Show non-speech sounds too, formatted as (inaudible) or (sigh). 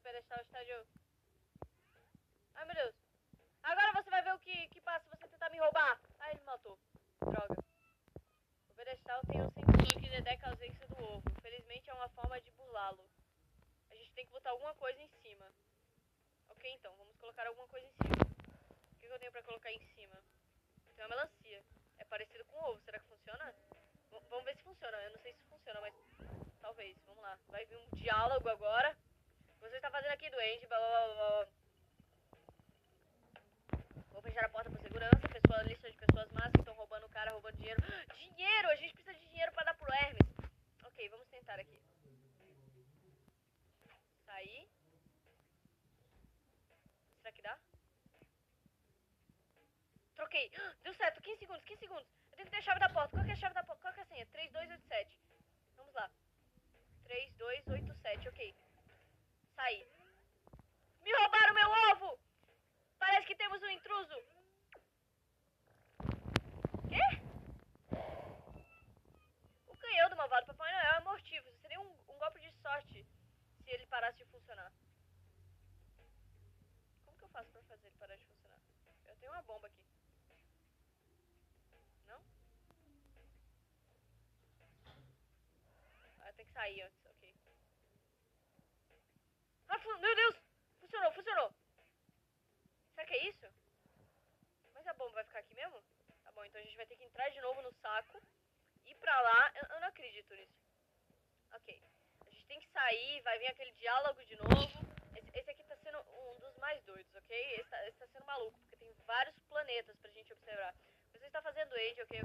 De pedestal, estádio. Ai, meu Deus. Agora você vai ver o que, que passa se você tentar me roubar. Ai, ele me matou. Droga. O pedestal tem um sensor que detecta a ausência do ovo. Infelizmente é uma forma de burlá-lo. A gente tem que botar alguma coisa em cima. Ok, então. Vamos colocar alguma coisa em cima. O que que eu tenho pra colocar em cima? Tem uma melancia. É parecido com ovo. Será que funciona? V- vamos ver se funciona. Eu não sei se funciona, mas talvez. Vamos lá. Vai vir um diálogo agora fazendo aqui, doente? Blá, blá, blá, Vou fechar a porta por segurança. Pessoa, lista de pessoas más que estão roubando o cara, roubando dinheiro. Dinheiro! A gente precisa de dinheiro pra dar pro Hermes. Ok, vamos tentar aqui. Tá Sair. Será que dá? Troquei. (gasps) Deu certo. 15 segundos, 15 segundos. Eu tenho que ter a chave da porta. Qual é a chave da porta? Qual é a senha? 3, 2, 8, que sair antes, ok. Ah, meu Deus! Funcionou, funcionou! Será que é isso? Mas a bomba vai ficar aqui mesmo? Tá bom, então a gente vai ter que entrar de novo no saco. Ir pra lá. Eu, eu não acredito nisso. Ok. A gente tem que sair, vai vir aquele diálogo de novo. Esse, esse aqui tá sendo um dos mais doidos, ok? Esse tá, esse tá sendo maluco, porque tem vários planetas pra gente observar. Você está fazendo age, ok?